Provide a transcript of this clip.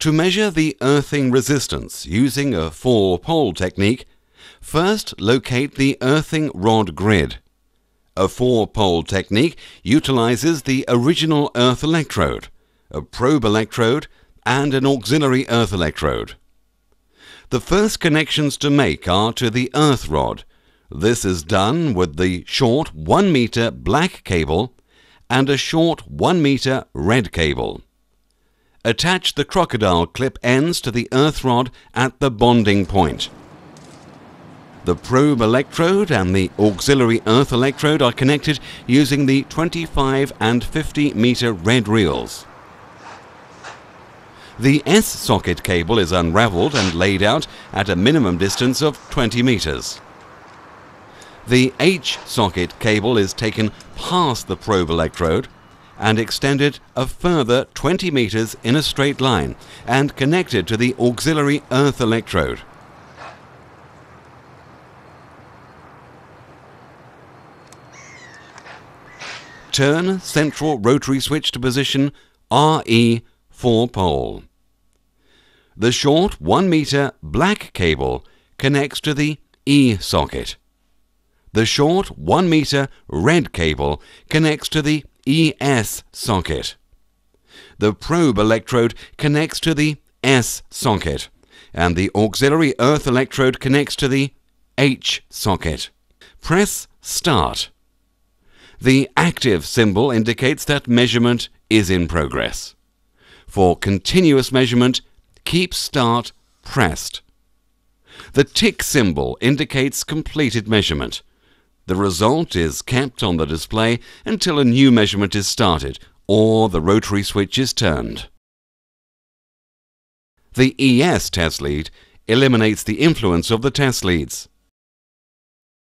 To measure the earthing resistance using a four-pole technique, first locate the earthing rod grid. A four-pole technique utilizes the original earth electrode, a probe electrode, and an auxiliary earth electrode. The first connections to make are to the earth rod. This is done with the short 1 meter black cable and a short 1 meter red cable. Attach the crocodile clip ends to the earth rod at the bonding point. The probe electrode and the auxiliary earth electrode are connected using the 25 and 50 meter red reels. The S-socket cable is unraveled and laid out at a minimum distance of 20 meters. The H-socket cable is taken past the probe electrode and extended a further 20 meters in a straight line and connected to the auxiliary earth electrode. Turn central rotary switch to position RE 4 pole. The short 1 meter black cable connects to the E socket. The short 1 meter red cable connects to the ES socket. The probe electrode connects to the S socket and the auxiliary earth electrode connects to the H socket. Press Start. The active symbol indicates that measurement is in progress. For continuous measurement, keep Start pressed. The tick symbol indicates completed measurement. The result is kept on the display until a new measurement is started or the rotary switch is turned. The ES test lead eliminates the influence of the test leads.